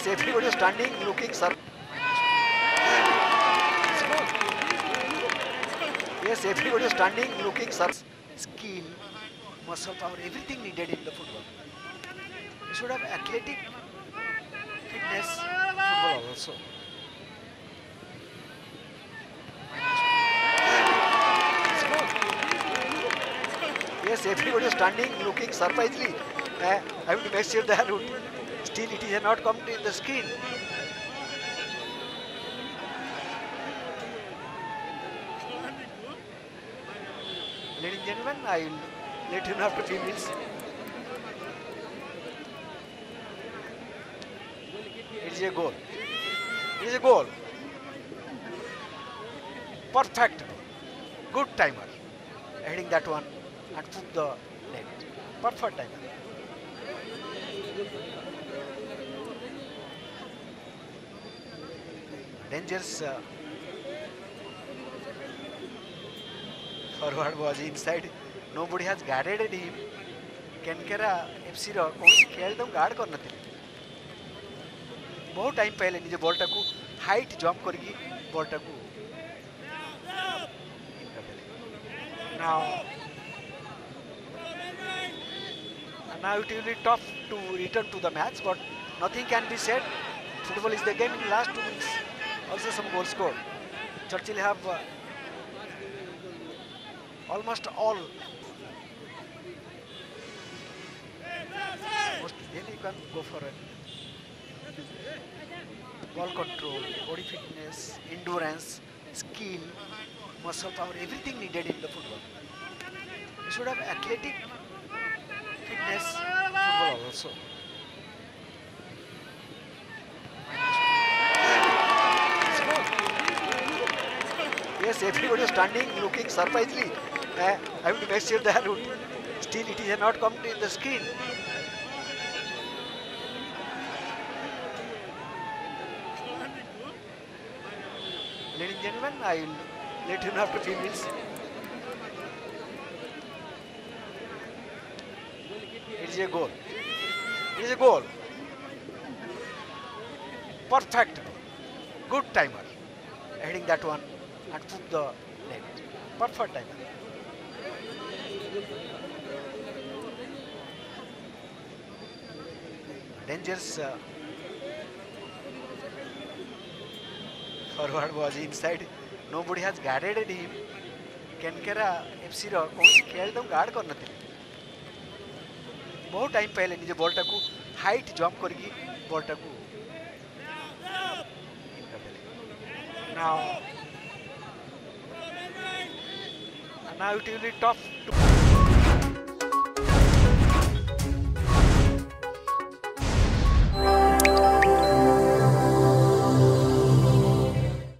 Yes, everybody is standing, looking, sir. Yes, everybody is standing, looking, sir. Skill, muscle power, everything needed in the football. You should have athletic fitness football also. Yes, everybody is standing, looking surprisingly. Uh, I to make sure that would still it is not come to the screen. Ladies and gentlemen, I will let you know after few minutes. It is a goal. It is a goal. Perfect. Good timer. Heading that one and put the net. Perfect timer. Dangerous uh, forward was inside. Nobody has guarded him. କେନକେରା ଏଫ୍ସିର କୌଣସି ଖେଳାଳି ତାଙ୍କୁ guard କରିନଥିଲେ ବହୁତ time ପାଇଲେ ନିଜ ବଲ୍ଟାକୁ height jump କରିକି ବଲ୍ଟାକୁ Now, now it will be tough to return to the match, but nothing can be said. Football is the game. In last two minutes, Also some goals scored. Churchill have uh, almost all. Most, then you can go for it. Ball control, body fitness, endurance, skill, muscle power, everything needed in the football. You should have athletic fitness football also. Yes, everybody is standing, looking surprisingly. Uh, I have to make sure that still it is not come to the screen. Ladies and gentlemen, I will let you know after few minutes. It is a goal. It is a goal. Perfect. Good timer. Heading that one and put the net. Perfect timing. Dangerous uh, forward was inside. Nobody has guarded him. केनकेरा एफसीर कौन खेल तुम guard कर बहुत time पाइले निज बल्टा को हाइट जंप करके बल्टा को now now it will be tough to